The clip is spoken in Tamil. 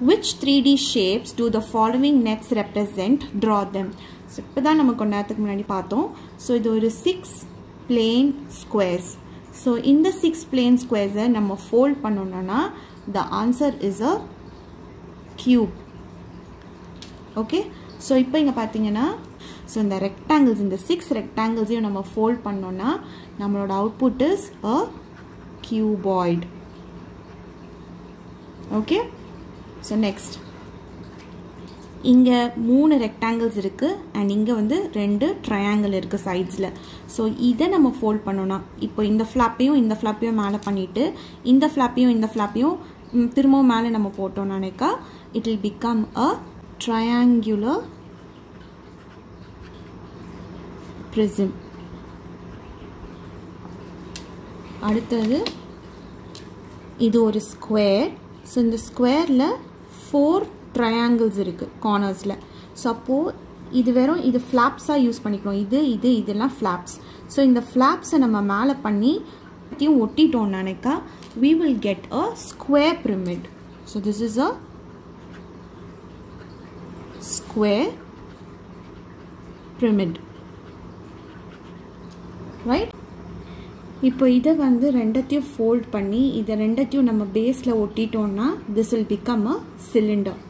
which 3D shapes do the following next represent? Draw them. So இப்போ தான் நம்ம கொஞ்ச நேரத்துக்கு முன்னாடி பார்த்தோம். ஸோ இது ஒரு சிக்ஸ் பிளேன் ஸ்கொயர்ஸ் ஸோ இந்த சிக்ஸ் பிளேன் ஸ்கொயர்ஸை நம்ம ஃபோல்ட் பண்ணணுன்னா the answer is a cube okay so இப்போ இங்கே பார்த்தீங்கன்னா ஸோ இந்த ரெக்டாங்கிள்ஸ் இந்த சிக்ஸ் ரெக்டாங்கிள்ஸையும் நம்ம ஃபோல்ட் பண்ணோன்னா நம்மளோட output is a cuboid okay so next இங்கே மூணு ரெக்டாங்கிள்ஸ் இருக்குது அண்ட் இங்கே வந்து ரெண்டு ட்ரையாங்கிள் இருக்குது சைட்ஸில் ஸோ இதை நம்ம ஃபோல்ட் பண்ணோன்னா இப்போ இந்த ஃப்ளாப்பையும் இந்த ஃப்ளாப்பையும் மேலே பண்ணிவிட்டு இந்த ஃப்ளாப்பையும் இந்த ஃப்ளாப்பையும் திரும்பவும் மேலே நம்ம போட்டோம்னாக்கா it will become a triangular prism அடுத்தது இது ஒரு ஸ்கொயர் ஸோ இந்த ஸ்கொயரில் ஃபோர் ட்ரையாங்கிள்ஸ் இருக்குது கார்னர்ஸில் ஸோ அப்போது இது வெறும் இது ஃப்ளாப்ஸாக யூஸ் பண்ணிக்கணும் இது இது இதெல்லாம் ஃப்ளாப்ஸ் ஸோ இந்த ஃப்ளாப்ஸை நம்ம மேலே பண்ணி எல்லாத்தையும் ஒட்டிட்டோம் நினைக்கா we will get a square pyramid. So this is a square pyramid. Right? இப்போ இதை வந்து ரெண்டத்தையும் ஃபோல்ட் பண்ணி இதை ரெண்டத்தையும் நம்ம பேஸில் ஒட்டிட்டோம்னா this will become a cylinder